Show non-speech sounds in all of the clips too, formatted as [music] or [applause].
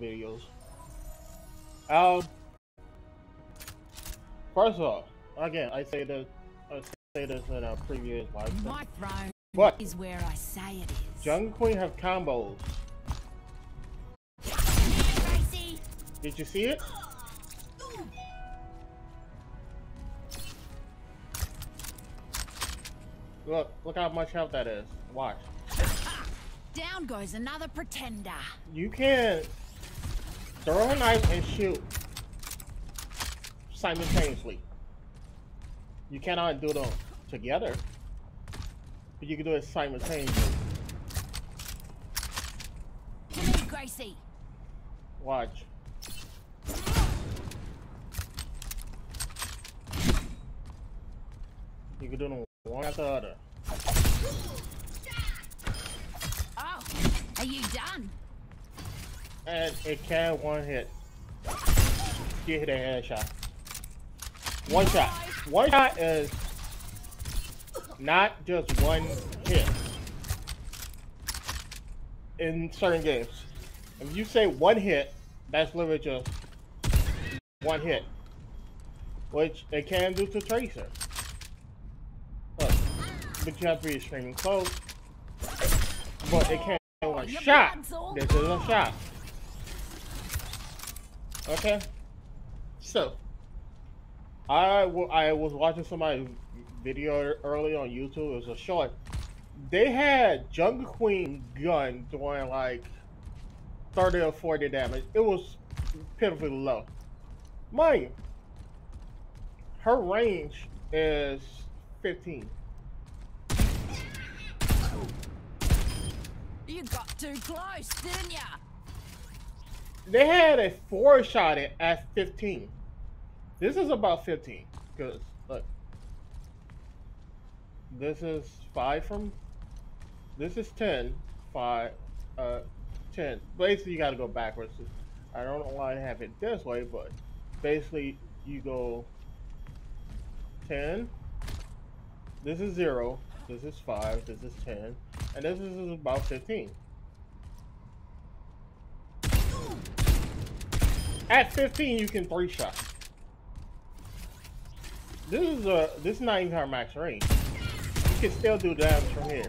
videos. Um, first of all, again, I say this, I say this in a previous live. My throne What? is where I say it is. Junker Queen have combos. Did you see it? Look, look how much health that is. Watch. Down goes another pretender. You can throw a knife and shoot simultaneously. You cannot do them together, but you can do it simultaneously. To me, Gracie. Watch. You can do them one after the other. Oh, are you done? And it can one hit. Get hit a headshot. One shot. One shot is not just one hit. In certain games. If you say one hit, that's literally just one hit. Which it can do to Tracer. Look, but you have to be extremely close. But it can't do one Your shot. This is a shot. Okay. So, I I was watching somebody's video early on YouTube. It was a short. They had Junker Queen gun doing like 30 or 40 damage. It was pitifully low. Mind you, her range is 15. You got too close, didn't ya? They had a four shot at 15. This is about 15. Because, look. This is 5 from. This is 10. 5. Uh, 10. Basically, you gotta go backwards. I don't know why I have it this way, but basically, you go 10. This is 0. This is 5. This is 10. And this is about 15. At 15, you can three shot. This is a this is not even her max range. You can still do damage from here,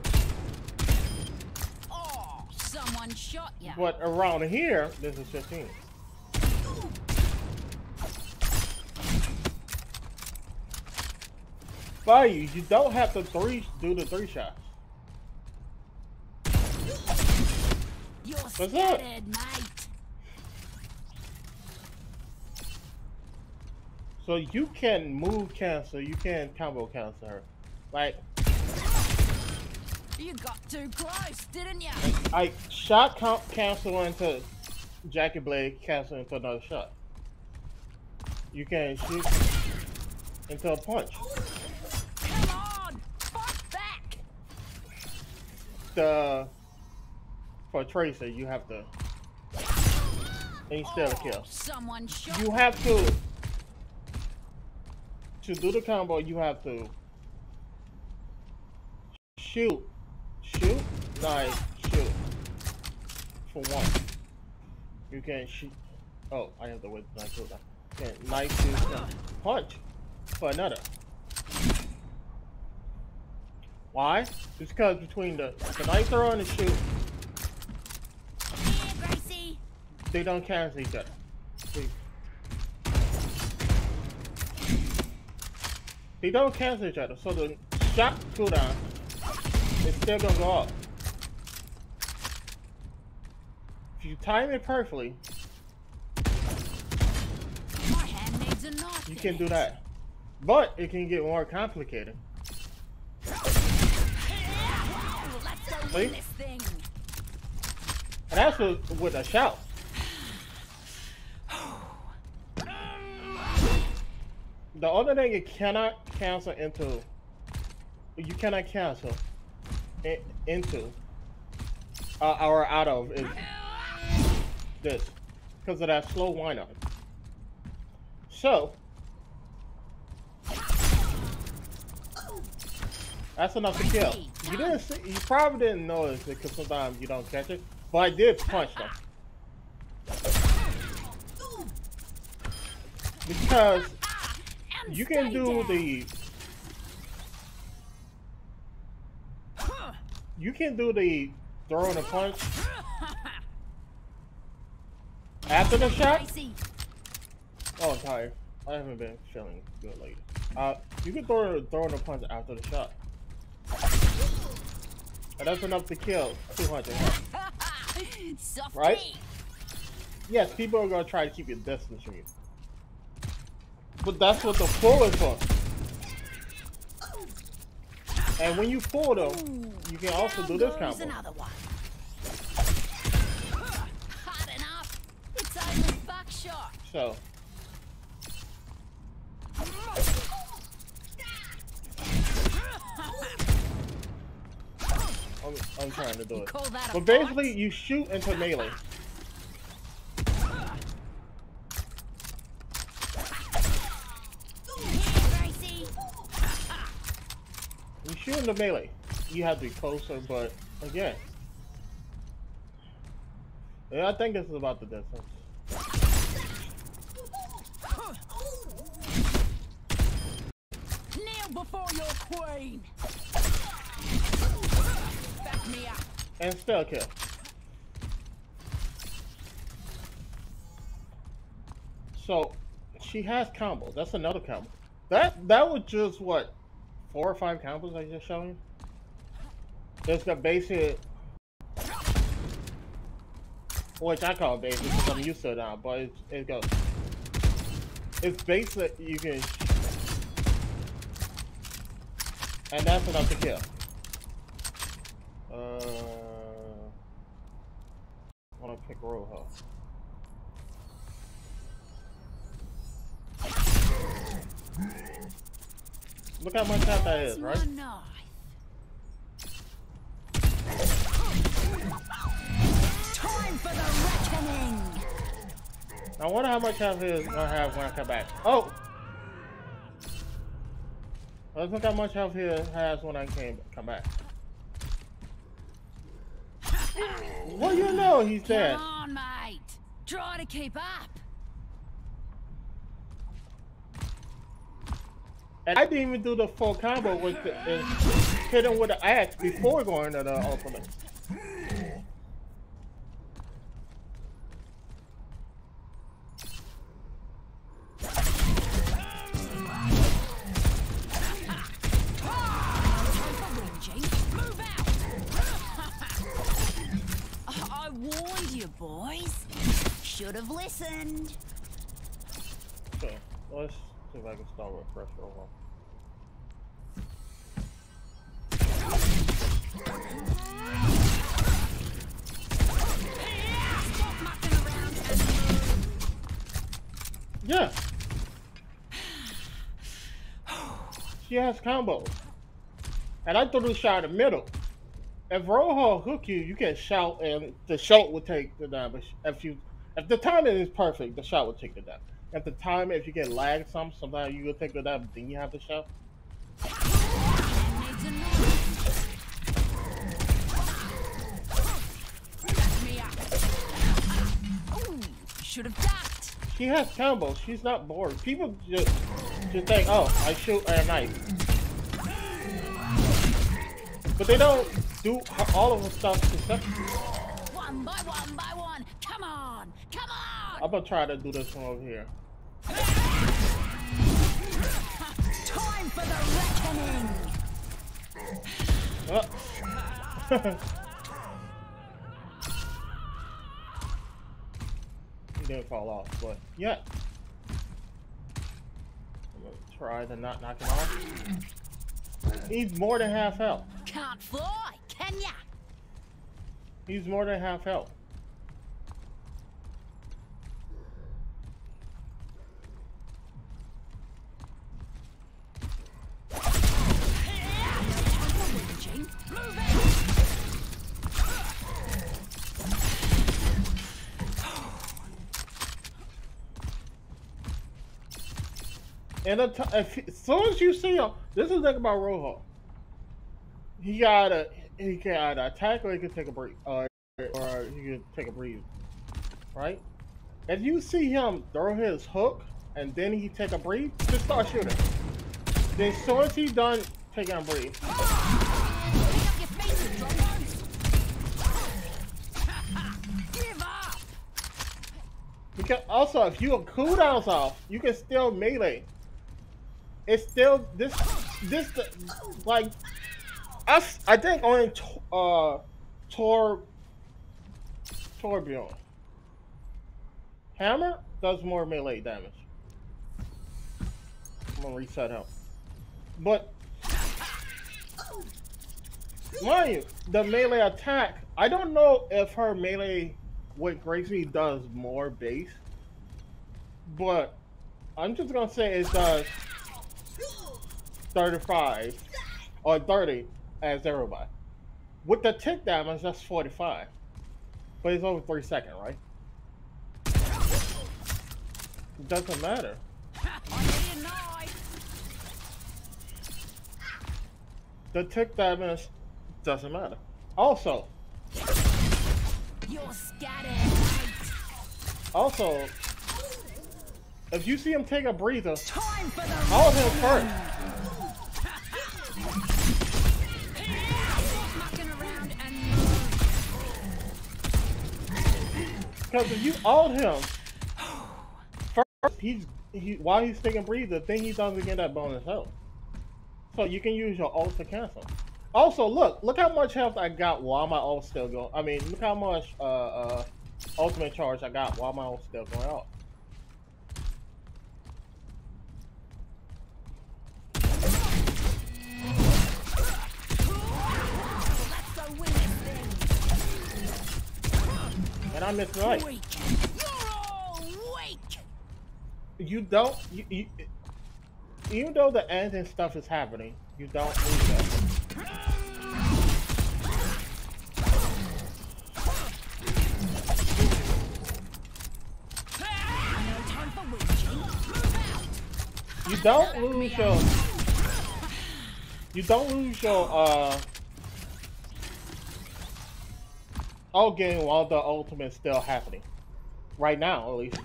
Oh, someone shot ya. but around here, this is 15. By you, you don't have to three do the three shots. You're up? mate. So you can move cancel, you can combo cancel her. Like You got too close, didn't ya? I shot cancel into Jagged Blade, cancel into another shot. You can shoot into a punch. Come on, fight back. The for Tracer, you have to, you still a Oh, kill. You have to to do the combo. You have to shoot, shoot, knife, shoot for one. You can shoot. Oh, I have to wait. Knife, shoot. Can knife, shoot, punch for another. Why? It's because between the the knife throw and the shoot, they don't cancel each other. They, don't cancel each other, so the shot cooldown is still gonna go up. If you time it perfectly, My hand needs a knife. you can do that. But it can get more complicated. See? win this thing. And that's with, with a shout. [sighs] The other thing it cannot cancel into, you cannot cancel into, uh, or out of is this, because of that slow wind up. So, that's enough to kill. You didn't see, you probably didn't notice it because sometimes you don't catch it, but I did punch them. because you can do down. the you can do the throwing a punch [laughs] after the shot. Oh, I'm tired. I haven't been feeling good lately. Uh, you can throw throwing a punch after the shot. And that's enough to kill 200. [laughs] Right? Yes, people are gonna try to keep your distance from you. But that's what the pull is for. And when you pull them, you can also do this combo. Another one. It's only buckshot. So, [laughs] I'm, I'm trying to do it. call that a But basically, you shoot into melee. fight? Here, Gracie. Into melee. You have to be closer, but again. Yeah, I think this is about the distance. Kneel before your queen. Back me up. And still kill. So, she has combos. That's another combo. That that was just what four or five combos I just showed you. There's the basic, which I call basic because I'm used to it now. But it's, it goes. It's basic. You can, and that's enough to kill. Uh, I want to pick Roadhog. Look how much health that is, Where's right? Time for the reckoning. I wonder how much health he is gonna have when I come back. Oh! Let's look how much health he has when I came come back. Well, you know he's dead. Come on, mate. Try to keep up. And I didn't even do the full combo with the, uh, hit him with the axe before going to the ultimate. I warned you, boys. Should have listened. So let's see if I can start with fresh move. Yeah. She has combos. And I threw the shot in the middle. If Roadhog hook you, you can shout and the shot will take the damage. If you if the timing is perfect, the shot will take the damage. If the time if you get lagged some, sometimes you will take the damage, then you have to shot. Needs a knife. Back me up. Ooh, should have ducked. She has combos. She's not bored. People just just think, oh, I shoot a knife. But they don't do all of the stuff successfully. One by one by one. Come on, come on. I'm gonna try to do this one over here. Time for the reckoning. Oh. [laughs] he didn't fall off, but yeah. I'm gonna try to not knock him off. He's more than half health. Can't fly, can ya? He's more than half health. Gene, move out. And if, as soon as you see him, this is the thing about Roadhog. He got a he can either attack or he can take a break, or or he can take a breathe, right? If you see him throw his hook, and then he take a breathe, just start shooting. Then as soon as he done taking a breathe, Up. because also if you have cooldowns off, you can still melee. It's still this this like us. I think only uh Tor Torbjorn Hammer does more melee damage. I'm gonna reset him, but mind you, the melee attack. I don't know if her melee with Gracie does more base, but I'm just gonna say it does 35 or 30 as everybody. With the tick damage, that's 45. But it's over 3 seconds, right? It doesn't matter. The tick damage doesn't matter. Also, also, if you see him take a breather, Time for the hold him first. mucking around and Because if you hold him first, he's he while he's taking breather, then he doesn't get that bonus health. So you can use your ult to cancel. Also, look, look how much health I got while my ult still going. I mean, look how much uh, uh, ultimate charge I got while my ult still going out. let's go win this thing. And I missed right. You're all weak. You don't. You, you, even though the ending stuff is happening, you don't lose that. Don't lose your. You don't lose your uh. All game while the ultimate's still happening. Right now, at least.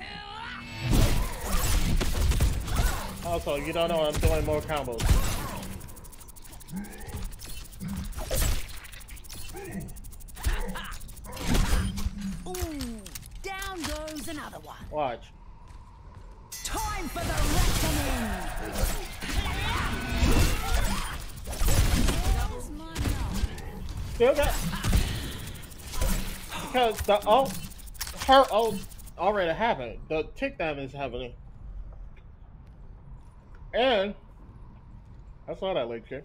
Also, you don't know I'm doing more combos. Ooh, down goes another one. Watch. Time for the reckoning. That was mine now. Still got. Because the ult. Her ult already happened. The tick damage is happening. And. I saw that late chick.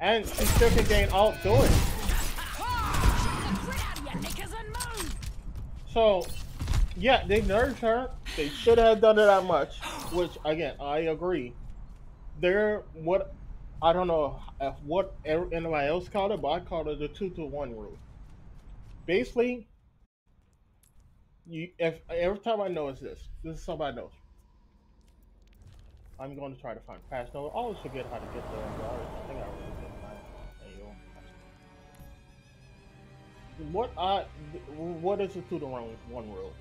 And she still can gain ult doing it. Get out of your knickers and move. So, yeah, they nerfed her. They should have done it that much. Which, again, I agree. They're what I don't know if what er-, anybody else called it, but I called it the two to one rule. Basically, you if every time I notice this, this is something I know. I'm going to try to find patch note. I always forget how to get there. I think I already did you go. What I what is the two to one one rule?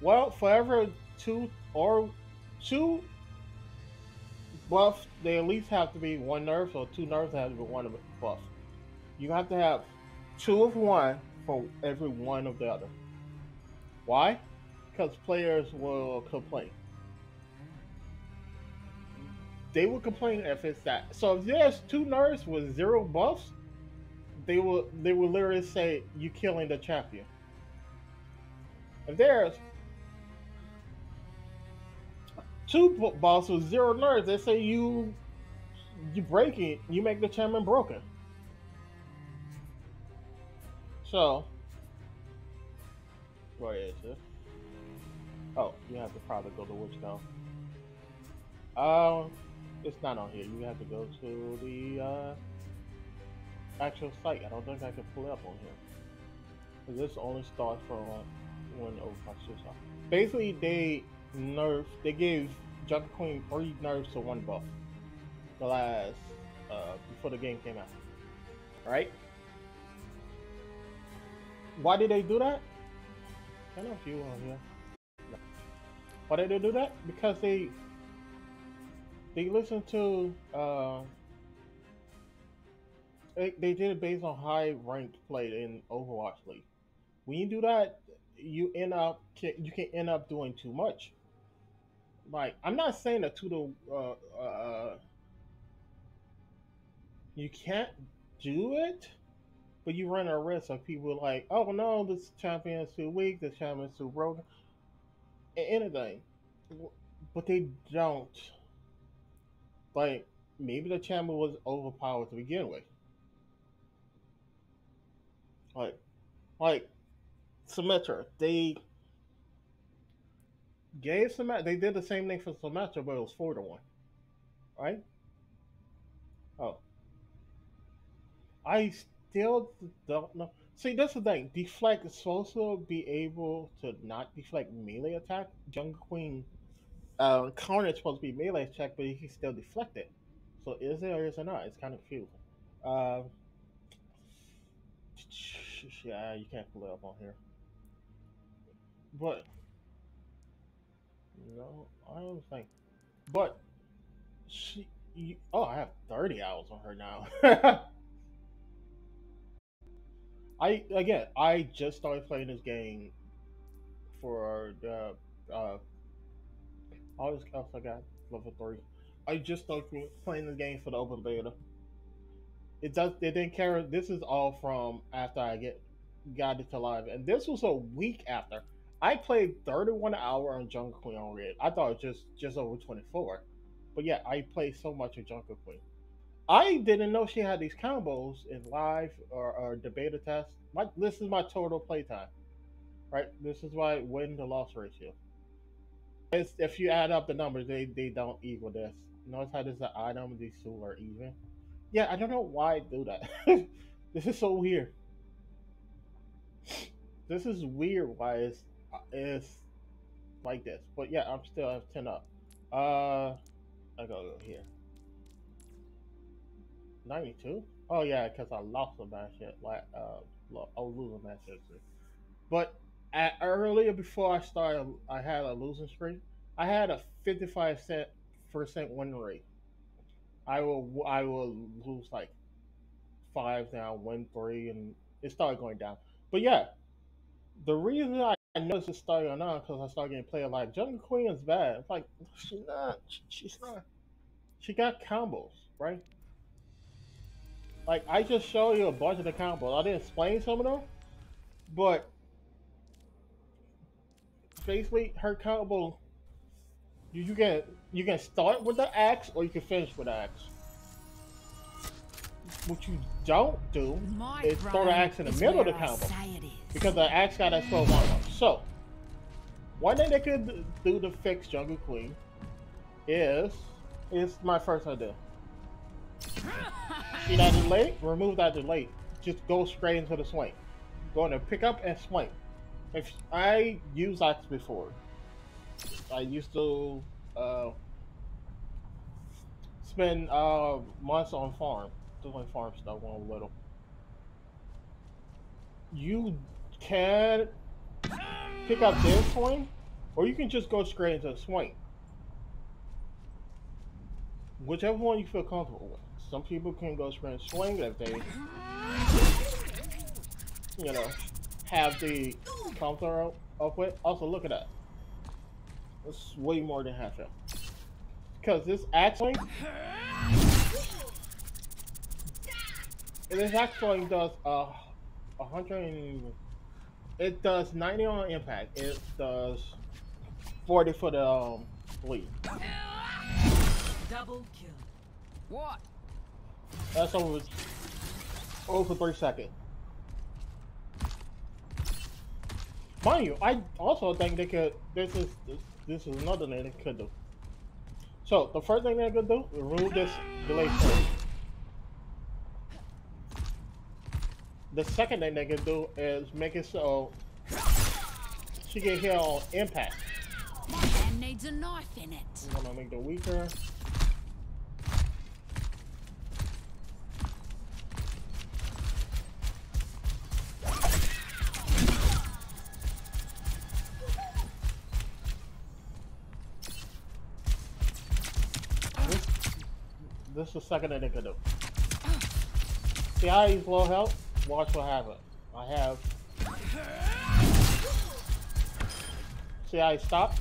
Well, forever two or two buffs, they at least have to be one nerf, or two nerfs have to be one of buff. You have to have two of one for every one of the other. Why? Because players will complain. They will complain if it's that. So if there's two nerfs with zero buffs, they will they will literally say you're killing the champion. If there's two bo- boss with zero nerfs, they say you you break it, you make the champion broken. So where is it? Oh, you have to probably go to which though? Um, it's not on here. You have to go to the uh, actual site. I don't think I can pull it up on here. This only starts from when Overclock shifts. Basically, they nerf. They gave Junker Queen three nerfs to one buff. The last uh, before the game came out. Right? Why did they do that? I don't know if you here. No. Why did they do that? Because they they listen to uh they, they did it based on high ranked play in Overwatch League. When you do that, you end up you can end up doing too much. Like I'm not saying that to the uh, uh, you can't do it, but you run a risk of people like, oh no, this champion is too weak, this champion is too broken, anything. But they don't. Like maybe the champion was overpowered to begin with. Like, like Symmetra, they gave Symmetra. They did the same thing for Symmetra, but it was four to one, right? Oh, I still don't know. See, that's the thing. Deflect is supposed to be able to not deflect melee attack. Junker Queen uh, counter is supposed to be melee attack, but he can still deflect it. So is it or is it not? It's kind of confusing. Uh, [sniffs] yeah, you can't pull it up on here. But no, I don't think. But she, you, oh, I have thirty hours on her now. [laughs] I again, I just started playing this game for the uh, all this stuff I got level three. I just started playing the game for the open beta. It does. It didn't care. This is all from after I get got it to live, and this was a week after. I played 31 hour on Junker Queen on Red. I thought it was just just over 24, but yeah, I played so much of Junker Queen. I didn't know she had these combos in live or, or the beta test. My, this is my total playtime, right? This is why win to loss ratio. It's, if you add up the numbers, they, they don't equal this. Notice how this is an item, these two are even. Yeah, I don't know why I do that. [laughs] this is so weird. This is weird why it's, it's like this. But yeah, I'm still at 10 up. Uh, I gotta go here. 92? Oh yeah, because I lost a match yet. Like uh, I was losing match. But at, earlier before I started, I had a losing streak. I had a 55 cent percent win rate. I will I will lose like five now, win three, and it started going down. But yeah, the reason I, I noticed it started on because I started getting played like Junker Queen is bad. It's like she's not. She's not. She got combos, right? Like I just showed you a bunch of the combos. I didn't explain some of them, but basically her combo you, you can you can start with the axe or you can finish with the axe. What you don't do My is throw the axe in the middle of the combo because the axe got that 12 armor. So one thing they could do to fix Junker Queen is is my first idea. [laughs] See that delay? Remove that delay. Just go straight into the swing. Going to pick up and swing. If I use that before, I used to uh, spend uh, months on farm, doing farm stuff when I was little. You can pick up this swing, or you can just go straight into the swing. Whichever one you feel comfortable with. Some people can go straight and swing if they, you know, have the counter up with. Also, look at that. It's way more than half health. Because this actually, this actually does uh, 100. It does 90 on impact. It does 40 for the um, lead. Double kill. What? That's over. Over three seconds. Mind you, I also think they could. This is this, this is another thing they could do. So the first thing they could do, remove this delay first. The second thing they can do is make it so she can hit on impact. My hand needs a knife in it. I'm gonna make the weaker. This is the second thing they can do. See how he's low health? Watch what happens. I have. See how he stopped?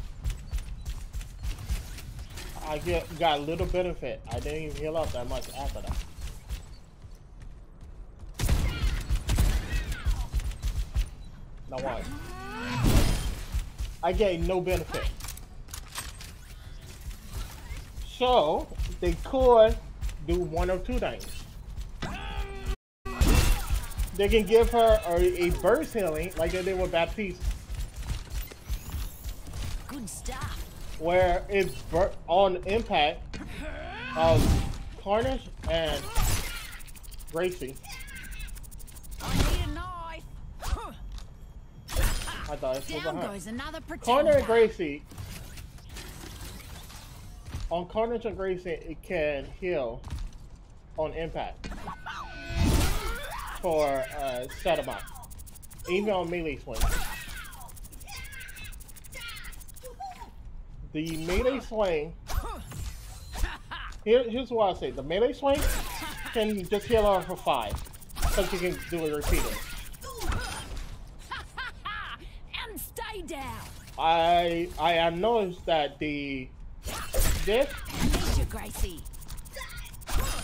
I get got little benefit. I didn't even heal up that much after that. Now what? I gained no benefit. So they could do one of two things. They can give her a, a burst healing like they did with Baptiste. Good stuff. Where it's on impact of Carnage and Gracie. I need a knife. I thought it was behind. Carnage and Gracie. On Carnage and Gracie, it can heal on impact for a set amount. Even on melee swing. The melee swing. Here, here's what I say: the melee swing can just heal her for five, because you can do it repeatedly. and stay down. I I have noticed that the this I need you, Gracie.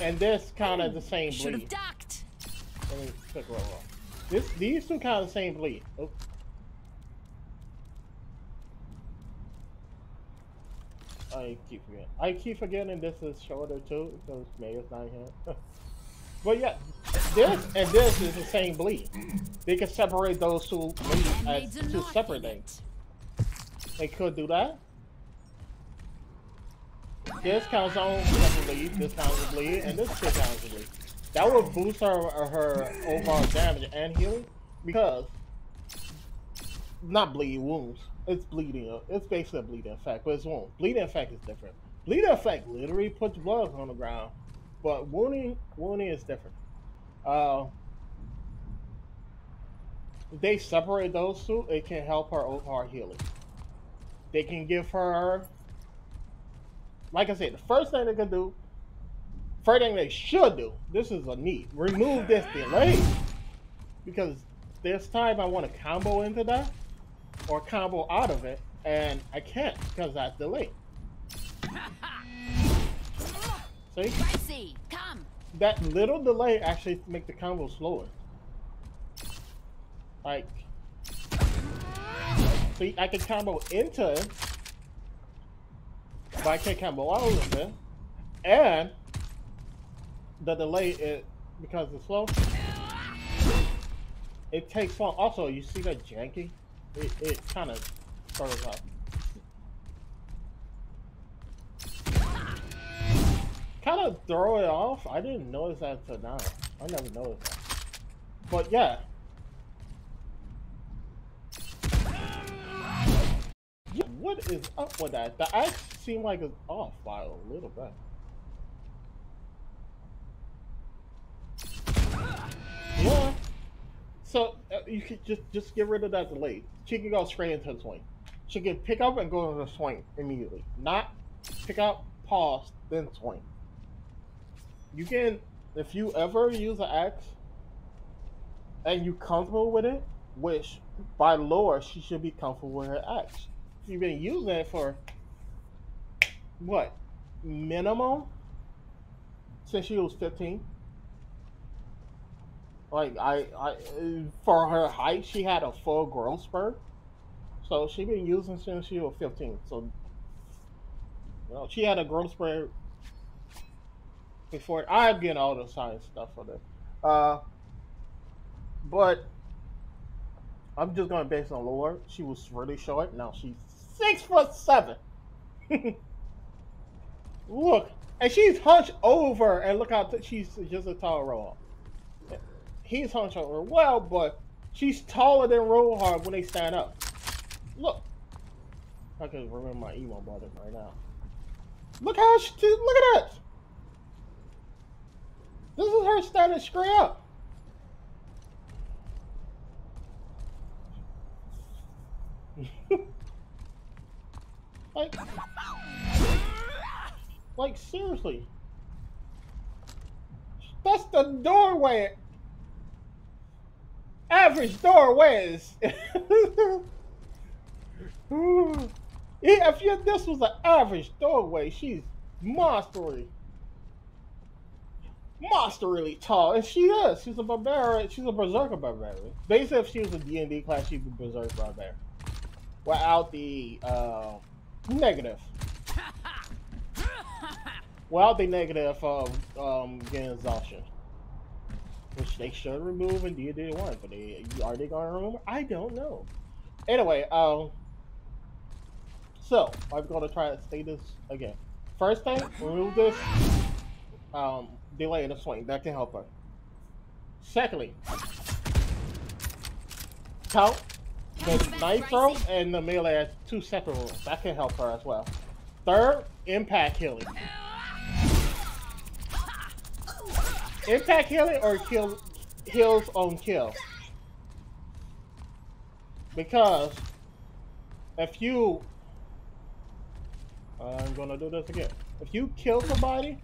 and this kind of the same bleed. Let me click roll off. This these two kind of the same bleed. Oh. I keep forgetting. I keep forgetting this is shorter too because Mayor's not here. [laughs] but yeah, this and this is the same bleed. They can separate those two bleeds as two separate things. They could do that. This counts on a bleed, this counts as a bleed, and this counts as a bleed. That would boost her her overall damage and healing because not bleeding wounds. It's bleeding. It's basically a bleeding effect, but it's wound. Bleeding effect is different. Bleeding effect literally puts blood on the ground, but wounding wounding is different. Uh, if they separate those two, it can help her overall healing. They can give her, like I said, the first thing they can do, first thing they should do, this is a need, remove this delay. Because this time I want to combo into that, or combo out of it, and I can't because that's delayed. [laughs] See? Gracie, come. that little delay actually make the combo slower. Like, see, I can combo into it, but I can't combo out of it, and the delay is because it's slow. It takes long. Also, you see that janky? It, it kind of throws up. kind of throw it off. I didn't notice that until now. I never noticed that. But yeah. What is up with that? The axe seemed like it's off by a little bit. So uh, you could just just get rid of that delay. She can go straight into the swing. She can pick up and go into the swing immediately. Not pick up, pause, then swing. You can, if you ever use an axe and you comfortable with it, which by lore she should be comfortable with her axe. You've been using it for what minimum since she was fifteen. Like I, I, for her height, she had a full growth spurt, so she been using since she was fifteen. So, know, she had a growth spurt before. I'm getting all the science stuff for this, uh, but I'm just going based on lore. She was really short. Now she's six foot seven. [laughs] look, and she's hunched over, and look how she's just a tall roll. He's hunched over well, but she's taller than Rohard when they stand up. Look, I can remember my emo brother right now. Look how she look at that. This is her standing straight up. [laughs] like, like seriously. That's the doorway. Average doorways. [laughs] if you, this was an average doorway, she's monsterly. Monsterly tall. And she is. She's a barbarian. She's a berserker barbarian. Basically, if she was a D&D class, she'd be berserk barbarian. Without the uh, negative. [laughs] Without the negative of um, getting exhaustion. Which they should remove in D&D 1, but they are they to remove? I don't know. Anyway, um, so I'm to try to say this again. First thing, remove this um, delay in the swing. That can help her. Secondly, count the knife throw and the melee as two separate rules. That can help her as well. Third, impact healing. Impact healing or kill heals on kill. Because if you I'm gonna do this again. If you kill somebody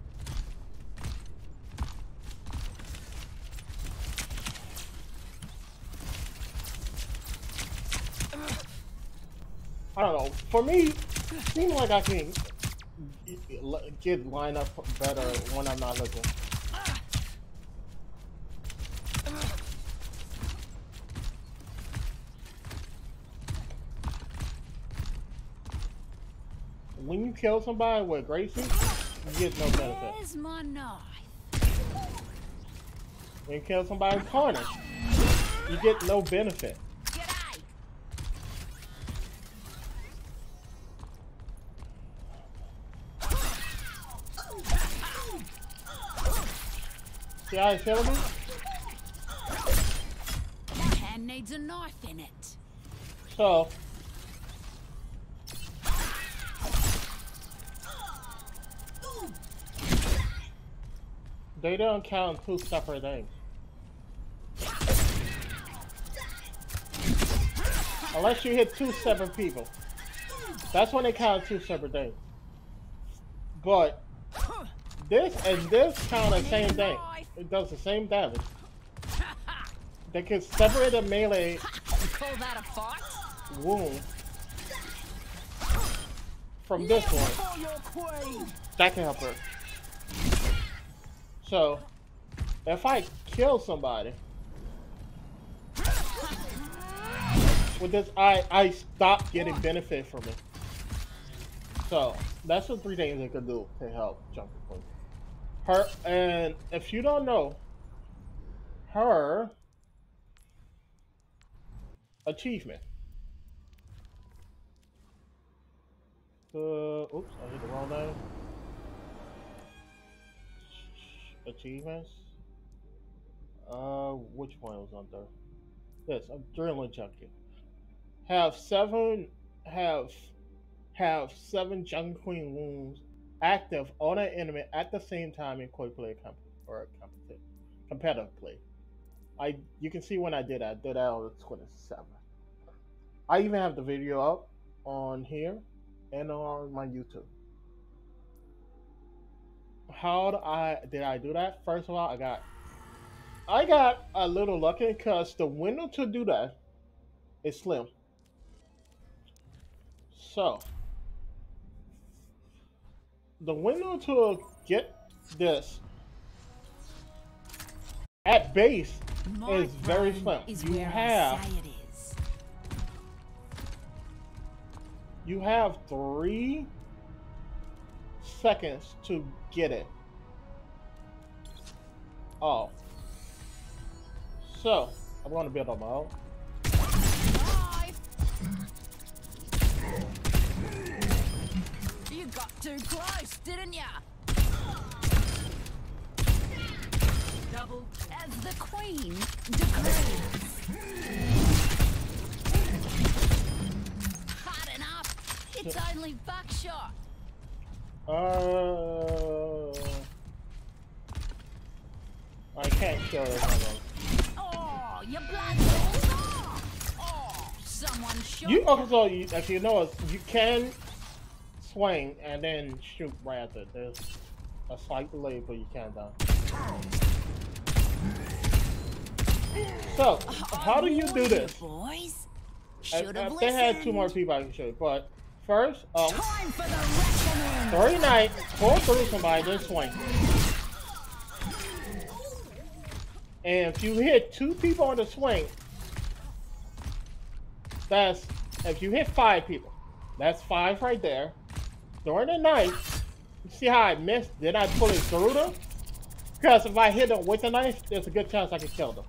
I don't know. For me, it seems like I can get line up better when I'm not looking. When you kill somebody with Gracie, you get no benefit. Where's my knife? When you kill somebody with Carnage, you get no benefit. See how he's killing me? My hand needs a knife in it. So, they don't count two separate things. Unless you hit two separate people. That's when they count two separate things. But this and this count the same thing. It does the same damage. They can separate a melee wound from this one. That can help her. So, if I kill somebody with this, I I stop getting benefit from it. So that's the three things I could do to help Junker Queen. Her and if you don't know, her achievement. Uh, oops, I hit the wrong name. Achievements. Uh, which one was there? Yes, adrenaline junkie. Have seven, have, have seven Junker Queen wounds active on an enemy at the same time in quick play comp or competitive, play. I you can see when I did that. I did that on the twenty seventh. I even have the video up on here and on my YouTube. How do I did I do that? First of all, I got I got a little lucky because the window to do that is slim. So the window to get this at base My is very slim. Is You have- I say it is. You have three seconds to get it. Oh. So, I'm going to build on my own. You got too close, didn't ya? Double as the queen declares. Hot enough. It's only buckshot. Uh, I can't show it. Oh, your blood rolls. Oh, someone You also, you, if you you can swing and then shoot right after. There's a slight delay, but you can die. So, how do you do this? boys? I- Should if they had two more people I can show you, but first, um, your knife, pull through somebody, then swing. And if you hit two people on the swing, that's if you hit five people, that's five right there. Throwing the you see how I missed? Then I pull it through them? Because if I hit them with the knife, there's a good chance I can kill them.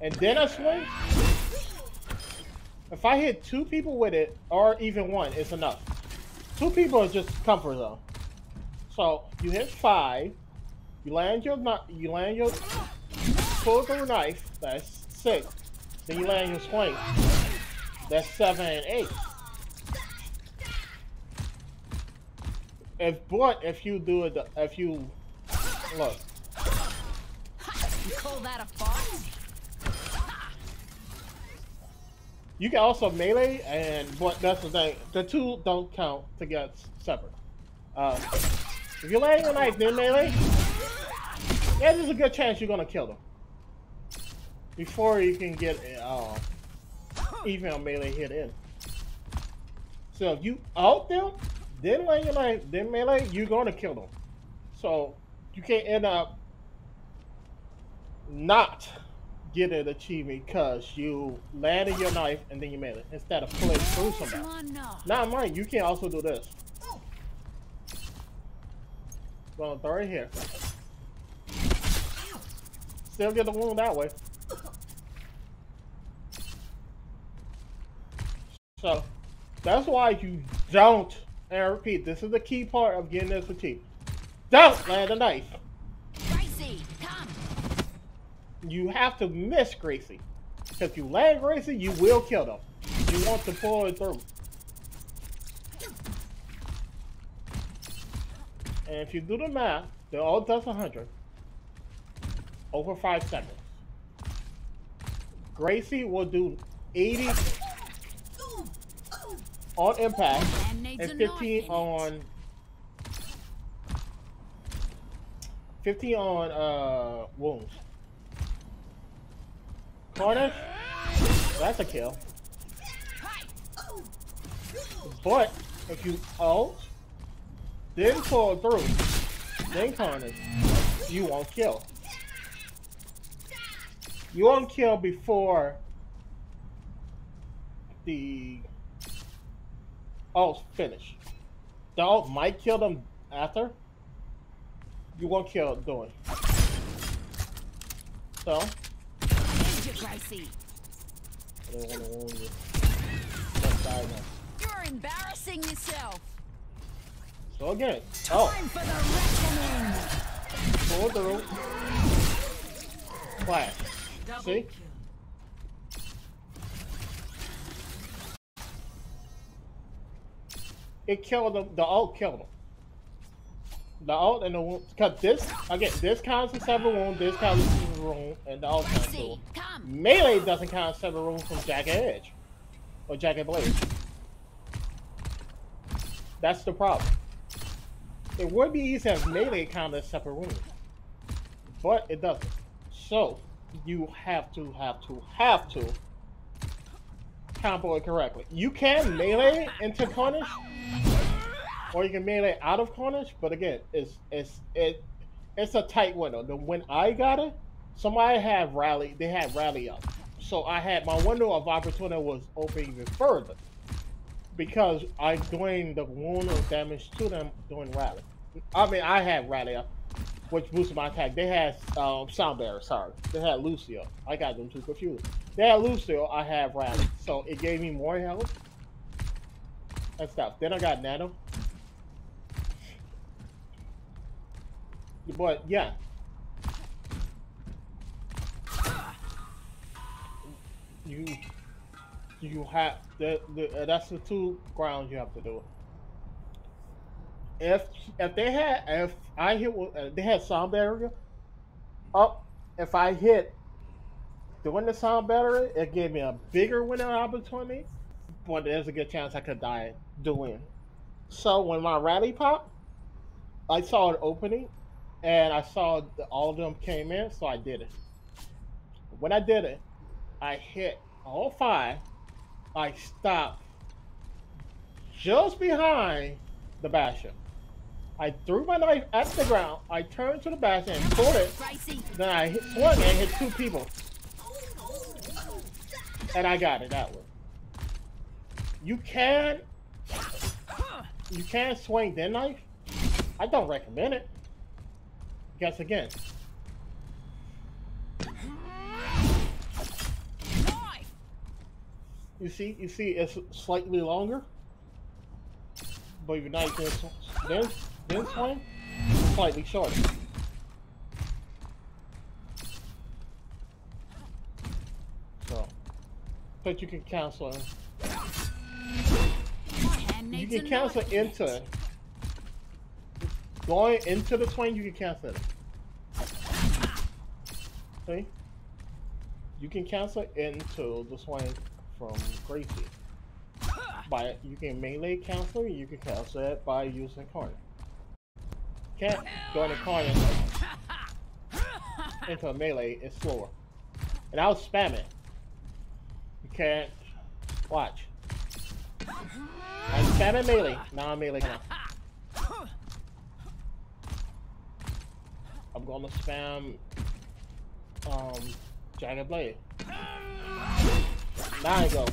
And then I swing. If I hit two people with it, or even one, it's enough. Two people is just comfort though. So you hit five, you land your you land your pull through knife, that's six. Then you land your swing. That's seven and eight. If but if you do it if you look, You call that a fight? You can also melee and but that's the thing. The two don't count to get separate. Uh, if you land your knife then melee, yeah, there's a good chance you're gonna kill them. Before you can get uh, even a melee hit in. So if you out them, then land your knife, then melee, you're gonna kill them. So you can't end up not getting an achievement because you landed your knife and then you made it instead of pulling through somebody. Now. Not mine. You can also do this. Gonna throw it here. Still get the wound that way. So that's why you don't. And I repeat, this is the key part of getting this achievement. Don't land a knife. Gracie, come. You have to miss Gracie. Because if you land Gracie, you will kill them. You want to pull it through. And if you do the math, the ult does 100 over 5 seconds. Gracie will do 80 on impact and 15 on 15 on uh wounds. Carnage, that's a kill. But if you ult, then pull through, then Carnage, you won't kill. You won't kill before the ult finish. The ult might kill them after. You won't kill doing. So, Now. You're embarrassing yourself. So again, oh, Time the reckoning. Flash. See? It killed them. The ult killed them. The ult and the wound. Because this, again, this counts as seven wound, this counts as seven wound, and the ult counts as wound. Melee doesn't count as seven wound from Jack Edge. Or Jagged Blade. That's the problem. It would be easy if melee counted as separate wound. But it doesn't. So, you have to, have to, have to combo it correctly. You can melee into Carnage, or you can melee out of Carnage, but again, it's it's it it's a tight window. The when I got it, somebody had rally, they had rally up, so I had my window of opportunity was open even further because I doing the wound or damage to them doing rally. I mean, I had rally up, which boosted my attack. They had um, sound. Sorry, they had Lucio. I got them too confused. They had Lucio. I have rally, so it gave me more health and stuff. Then I got Nano. But yeah. You you have the uh, that's the two grounds you have to do it. If if they had if I hit with- uh, they had sound barrier up if I hit doing the sound barrier it gave me a bigger winning opportunity but there's a good chance I could die doing so when my rally popped I saw an opening and I saw that all of them came in so I did it When I did it, I hit all five. I stopped just behind the bastion. I threw my knife at the ground. I turned to the bastion and pulled it. Then I hit, swung and hit two people. And I got it that way. You can you can swing their knife. I don't recommend it. Guess again. Knife. You see, you see, it's slightly longer. But your knife sw- then, then swing, slightly shorter. So, but you can cancel. it. You can cancel into going into the swing. You can cancel it. See? You can cancel into the swing from Gracie. By you can melee cancel. You can cancel it by using corner. Can't go into corner into a melee. It's slower. And I was spamming. You can't watch. I'm spamming melee. Now I'm melee now. I'm gonna spam um Jagged Blade. Now I go.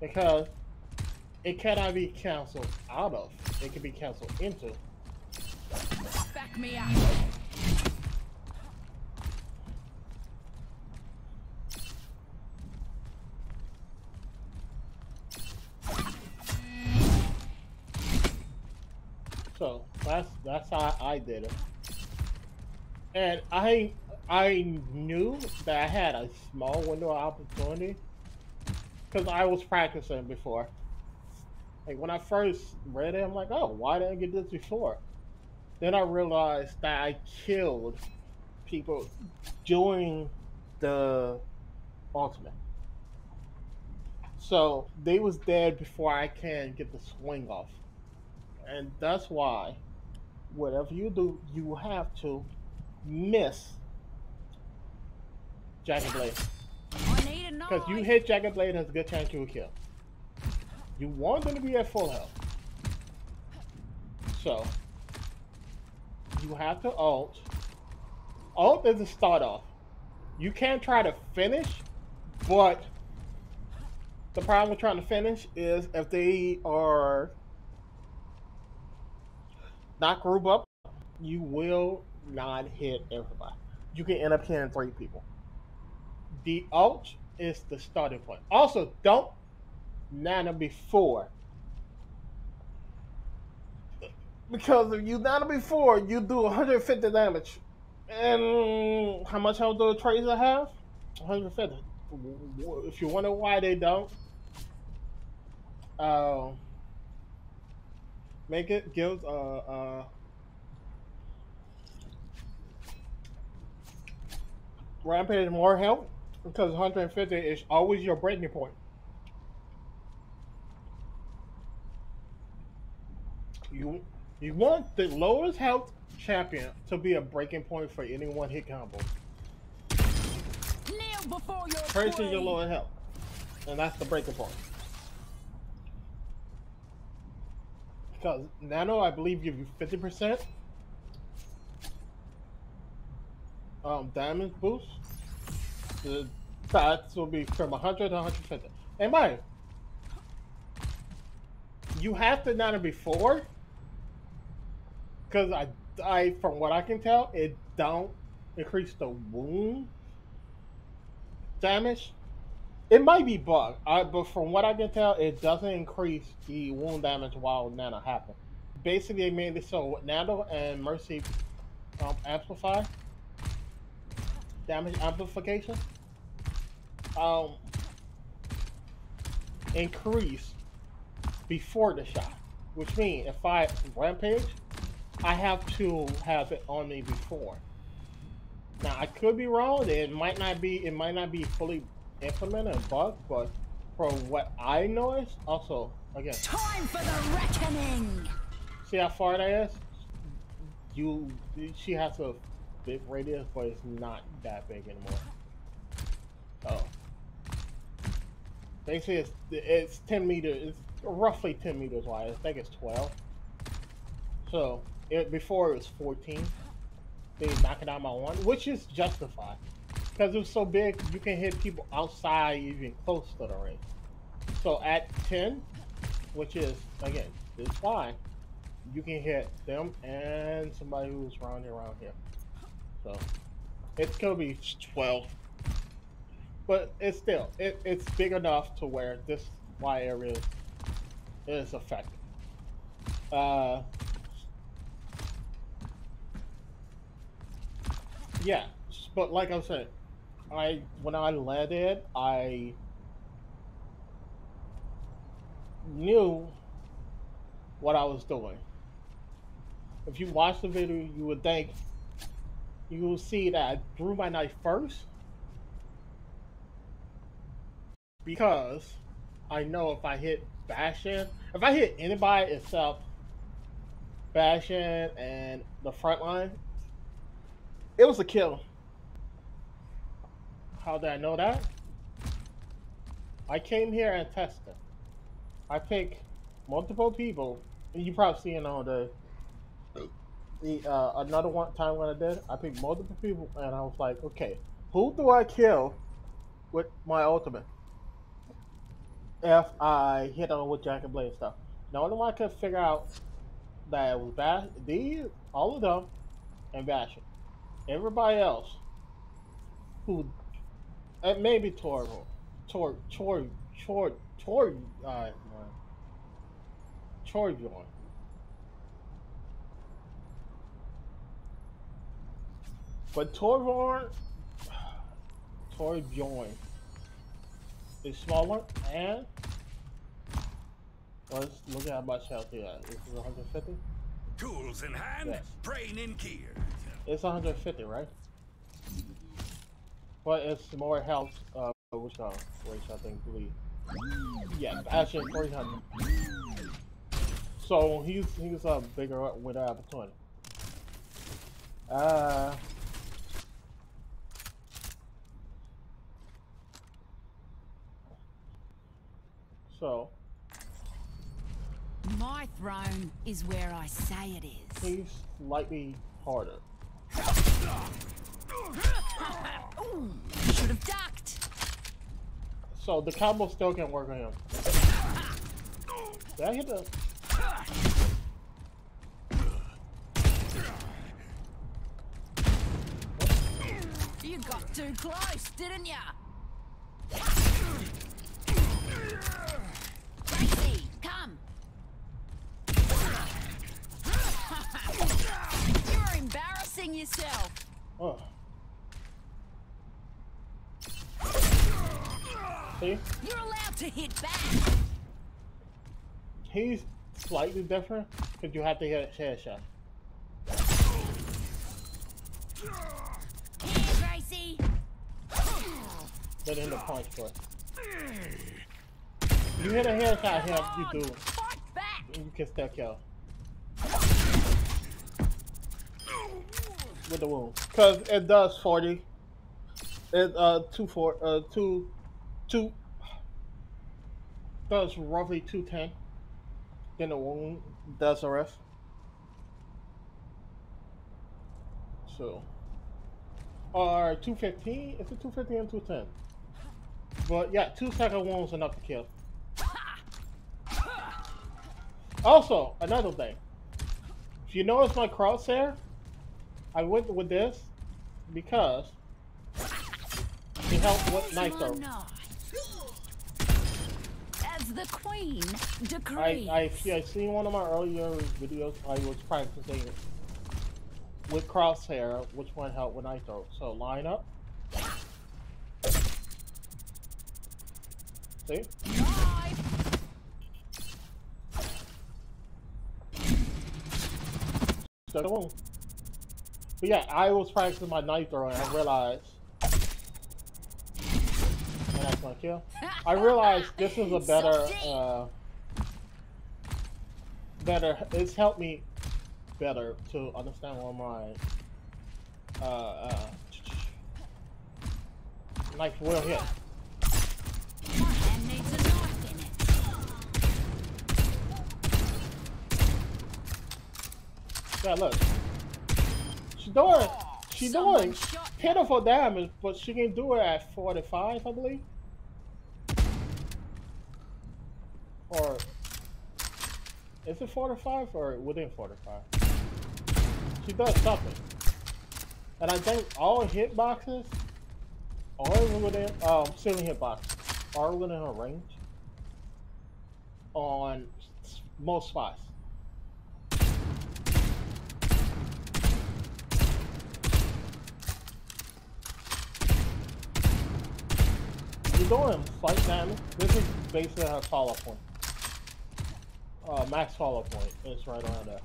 Because it cannot be canceled out of. It can be canceled into. Back me up. So that's that's how I did it. And I I knew that I had a small window of opportunity because I was practicing before. Like when I first read it, I'm like, oh, why didn't I get this before? Then I realized that I killed people during the ultimate. So they was dead before I can get the swing off. And that's why whatever you do, you have to miss Jagged Blade. Because you hit Jagged Blade, there's a good chance you will kill. You want them to be at full health. So, you have to ult. Ult is a start off. You can try to finish, but the problem with trying to finish is if they are not group up, you will not hit everybody. You can end up hitting three people. The ult is the starting point. Also, don't Nano before. Because if you Nano before, you do 150 damage. And how much health do a Tracer have? 150. If you wonder why they don't, uh, make it give uh uh Rampage more health because 150 is always your breaking point. You you want the lowest health champion to be a breaking point for any one hit combo. Kneel before your Trace is your lowest health, and that's the breaking point. Because Nano, I believe, give you 50% um, damage boost. The stats will be from 100 to 150. And mind, you have to Nano before, because I, I, from what I can tell, it don't increase the wound damage. It might be bug, I, but from what I can tell, it doesn't increase the wound damage while Nano happen. Basically, they made it so Nano and Mercy um, amplify damage amplification um, increase before the shot, which means if I rampage, I have to have it on me before. Now I could be wrong. It might not be. It might not be fully implemented and bugged, but from what I noticed, also again, Time for the reckoning. see how far that is. You, she has to big radius, but it's not that big anymore. Oh. Basically, it's, it's 10 meters, it's roughly 10 meters wide. I think it's 12. So, it, before it was 14. They knock it down by one, which is justified. Because it was so big, you can hit people outside even close to the ring. So at 10, which is, again, this fine, you can hit them and somebody who's rounding around here. So it's gonna be 12. But it's still, it, it's big enough to where this wide area is effective. Uh, yeah, but like I said, I when I led it, I knew what I was doing. If you watch the video, you would think you will see that I drew my knife first because I know if I hit Bastion, if I hit anybody except Bastion and the front line, it was a kill. How did I know that? I came here and tested. I pick multiple people, and you probably seen all the the uh, another one time when I did, I picked multiple people, and I was like, okay, who do I kill with my ultimate? If I hit on with Jagged Blade stuff, the only one I could figure out that it was Bash, these, all of them, and Bastion. Everybody else, who, and maybe Torval, Tor, Tor, Tor, Tor, uh, Torbjorn. But [sighs] Torbjorn, Torbjorn is smaller and let's look at how much health he has. This is 150. Tools in hand, Yes. brain in gear. It's 150, right? But it's more health, uh, which uh, which I think believe. Yeah, actually 300. So he's he's a uh, bigger with an opportunity. Uh. So My throne is where I say it is. he's slightly harder. Ooh, should have ducked. So the combo still can't work on him. Did I hit the? You got too close, didn't ya? Gracie, come. You're yourself. Oh. See, You're allowed to hit back. he's slightly different because you have to hit a headshot. Here, Gracie. The punch first. You hit a headshot him, you do. You can still kill. With the wound. Cause it does 40. It uh two four uh two two does roughly two ten. Then the wound does the rest. So or two fifteen? Is it two fifteen and two ten? But yeah, two second wounds enough to kill. Also, another thing. If you notice my crosshair, I went with this because it helped with nitro. As the queen decrees. I, you had seen one of my earlier videos, I was practicing with crosshair, which one helped with nitro. So line up. See? The wound. But yeah, I was practicing my knife throwing. I realized. And that's my kill. I realized this is a better, uh, better. It's helped me better to understand where my uh, uh, knife will hit. Yeah, look. She's doing, doing shot pitiful damage, but she can do it at 45, I believe. Or is it 45 or within 45? She does something. And I think all hitboxes are within, um, ceiling hitboxes are within her range on most spots. You're doing slight damage. This is basically a follow point. Uh, max follow point is right around there.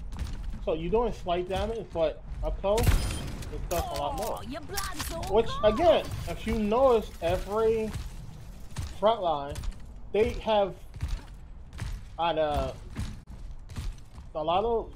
So you're doing slight damage, but up close, it does a lot more. Your blood's all Which again, if you notice, every front line, they have on a a lot of